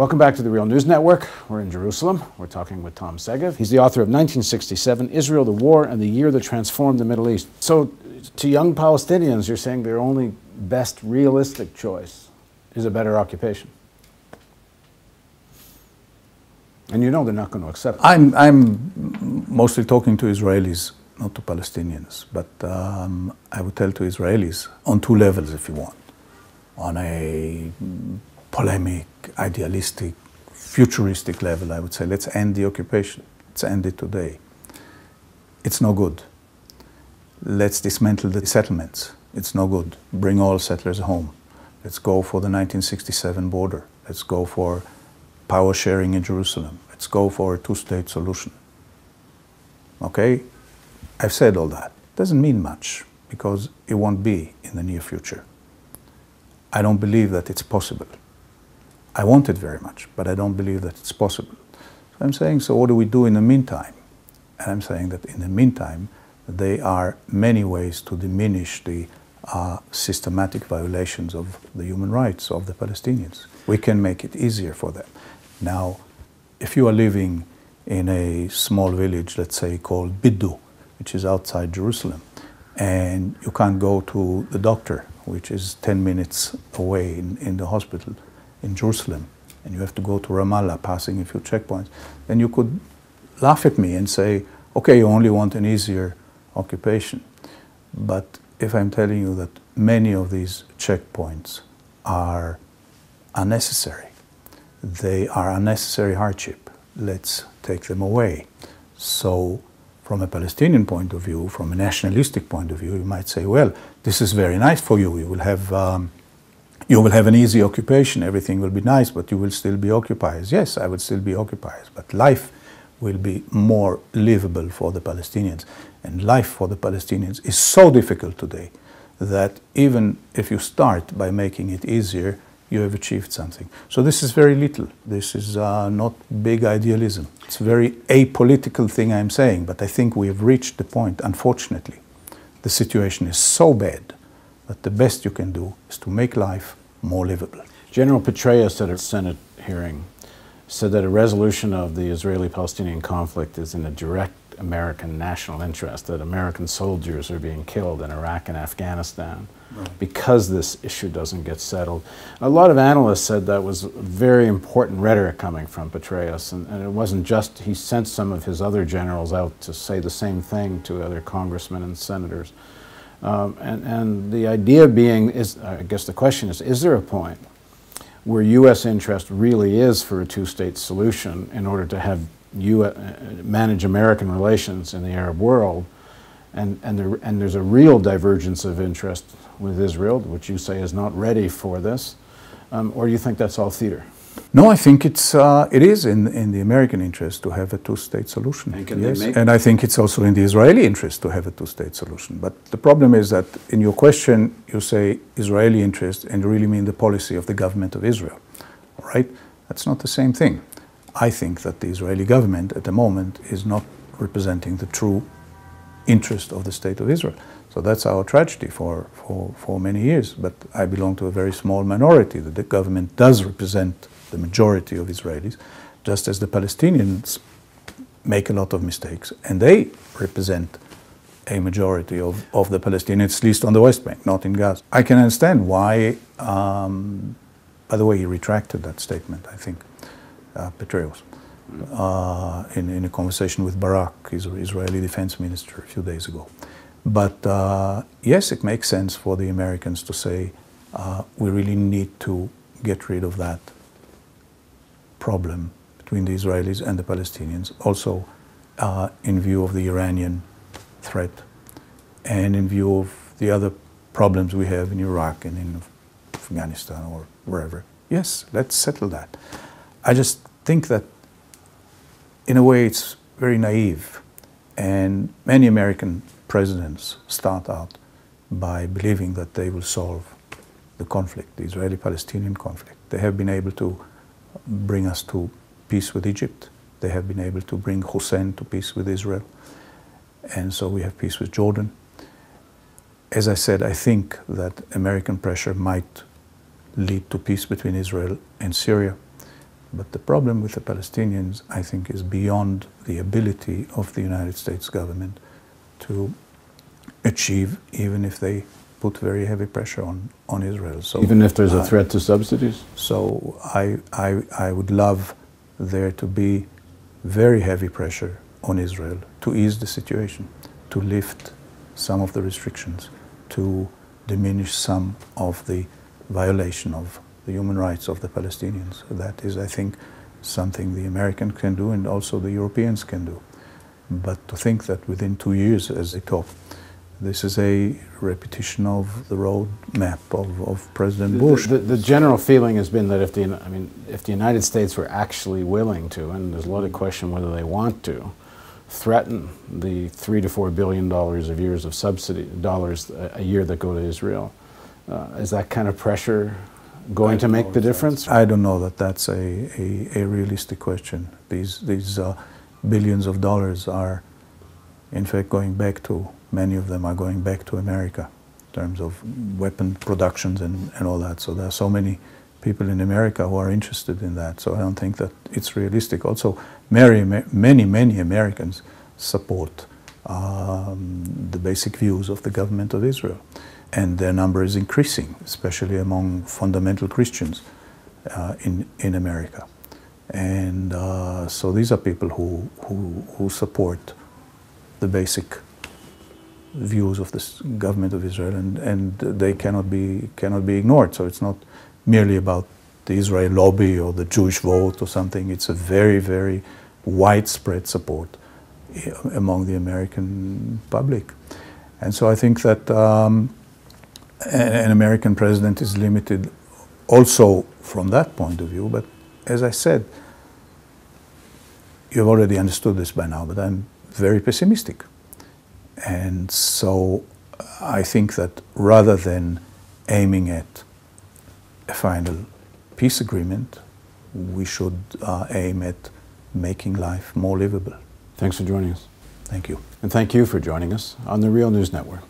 Welcome back to the Real News Network. We're in Jerusalem. We're talking with Tom Segev. He's the author of 1967 Israel, the War, and the Year That Transformed the Middle East. So, to young Palestinians, you're saying their only best realistic choice is a better occupation. And you know they're not going to accept it. I'm, I'm mostly talking to Israelis, not to Palestinians. But um, I would tell to Israelis on two levels, if you want. On a polemic, idealistic, futuristic level, I would say, let's end the occupation. Let's end it today. It's no good. Let's dismantle the settlements. It's no good. Bring all settlers home. Let's go for the 1967 border. Let's go for power sharing in Jerusalem. Let's go for a two state solution. Okay? I've said all that. Doesn't mean much because it won't be in the near future. I don't believe that it's possible. I want it very much, but I don't believe that it's possible. So I'm saying, so what do we do in the meantime? And I'm saying that in the meantime, there are many ways to diminish the uh, systematic violations of the human rights of the Palestinians. We can make it easier for them. Now, if you are living in a small village, let's say called Biddu, which is outside Jerusalem, and you can't go to the doctor, which is 10 minutes away in, in the hospital in Jerusalem, and you have to go to Ramallah, passing a few checkpoints, then you could laugh at me and say, okay, you only want an easier occupation. But if I'm telling you that many of these checkpoints are unnecessary, they are unnecessary hardship. Let's take them away. So, from a Palestinian point of view, from a nationalistic point of view, you might say, well, this is very nice for you. You will have, um, you will have an easy occupation. Everything will be nice, but you will still be occupiers. Yes, I would still be occupiers, but life will be more livable for the Palestinians. And life for the Palestinians is so difficult today that even if you start by making it easier, you have achieved something. So this is very little. This is uh, not big idealism. It's a very apolitical thing I'm saying, but I think we have reached the point, unfortunately. The situation is so bad that the best you can do is to make life more livable. General Petraeus at a Senate hearing said that a resolution of the Israeli-Palestinian conflict is in the direct American national interest, that American soldiers are being killed in Iraq and Afghanistan right. because this issue doesn't get settled. A lot of analysts said that was very important rhetoric coming from Petraeus, and, and it wasn't just, he sent some of his other generals out to say the same thing to other congressmen and senators. Um, and, and the idea being is, I guess the question is, is there a point where U.S. interest really is for a two-state solution in order to have you uh, manage American relations in the Arab world, and, and, there, and there's a real divergence of interest with Israel, which you say is not ready for this, um, or do you think that's all theater? No, I think it's uh, it is in in the American interest to have a two-state solution. And yes, and I think it's also in the Israeli interest to have a two-state solution. But the problem is that in your question you say Israeli interest, and you really mean the policy of the government of Israel. All right, that's not the same thing. I think that the Israeli government at the moment is not representing the true interest of the state of Israel. So that's our tragedy for, for, for many years. But I belong to a very small minority. That the government does represent the majority of Israelis, just as the Palestinians make a lot of mistakes. And they represent a majority of, of the Palestinians, at least on the West Bank, not in Gaza. I can understand why, um, by the way, he retracted that statement, I think, uh, Petraeus, uh, in, in a conversation with Barak, his Israeli defense minister, a few days ago. But uh, yes, it makes sense for the Americans to say uh, we really need to get rid of that problem between the Israelis and the Palestinians, also uh, in view of the Iranian threat and in view of the other problems we have in Iraq and in Afghanistan or wherever. Yes, let's settle that. I just think that in a way it's very naive and many American presidents start out by believing that they will solve the conflict, the Israeli-Palestinian conflict. They have been able to bring us to peace with Egypt. They have been able to bring Hussein to peace with Israel. And so we have peace with Jordan. As I said, I think that American pressure might lead to peace between Israel and Syria. But the problem with the Palestinians, I think, is beyond the ability of the United States government to achieve, even if they put very heavy pressure on, on Israel. So, even if there's a threat to subsidies? So I, I, I would love there to be very heavy pressure on Israel to ease the situation, to lift some of the restrictions, to diminish some of the violation of the human rights of the Palestinians. That is, I think, something the Americans can do and also the Europeans can do. But to think that within two years, as they talk, this is a repetition of the roadmap of, of President Bush. The, the, the, general feeling has been that if the, I mean, if the United States were actually willing to, and there's a lot of question whether they want to, threaten the three to four billion dollars of years of subsidy dollars a year that go to Israel, uh, is that kind of pressure going to make the difference? I don't know that that's a, a, a realistic question. These, these uh, billions of dollars are, in fact, going back to, many of them are going back to America in terms of weapon productions and, and all that. So there are so many people in America who are interested in that. So I don't think that it's realistic. Also, many, many, many Americans support um, the basic views of the government of Israel and their number is increasing, especially among fundamental Christians uh, in, in America. And uh, so these are people who, who, who support the basic views of the government of Israel, and, and they cannot be, cannot be ignored. So it's not merely about the Israel lobby or the Jewish vote or something. It's a very, very widespread support eh, among the American public. And so I think that um, an American president is limited also from that point of view. But as I said, you've already understood this by now, but I'm very pessimistic. And so I think that rather than aiming at a final peace agreement, we should uh, aim at making life more livable. Thanks for joining us. Thank you. And thank you for joining us on the Real News Network.